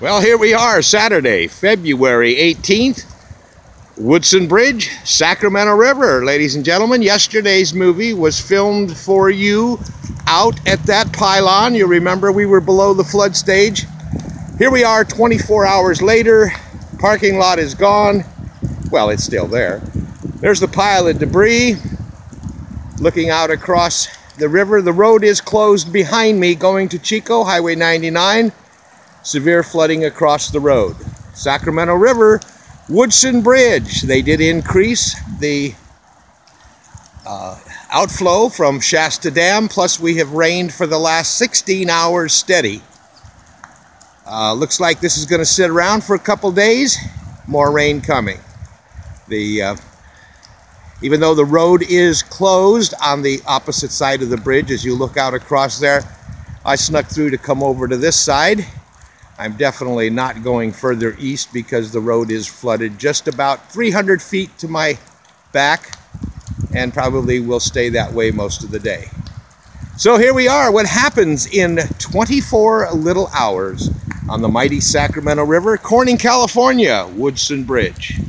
Well, here we are, Saturday, February 18th. Woodson Bridge, Sacramento River. Ladies and gentlemen, yesterday's movie was filmed for you out at that pylon. You remember we were below the flood stage. Here we are 24 hours later. Parking lot is gone. Well, it's still there. There's the pile of debris looking out across the river. The road is closed behind me going to Chico, Highway 99 severe flooding across the road. Sacramento River, Woodson Bridge, they did increase the uh, outflow from Shasta Dam, plus we have rained for the last 16 hours steady. Uh, looks like this is going to sit around for a couple days. More rain coming. The uh, even though the road is closed on the opposite side of the bridge, as you look out across there, I snuck through to come over to this side I'm definitely not going further east because the road is flooded just about 300 feet to my back and probably will stay that way most of the day. So here we are, what happens in 24 little hours on the mighty Sacramento River, Corning, California, Woodson Bridge.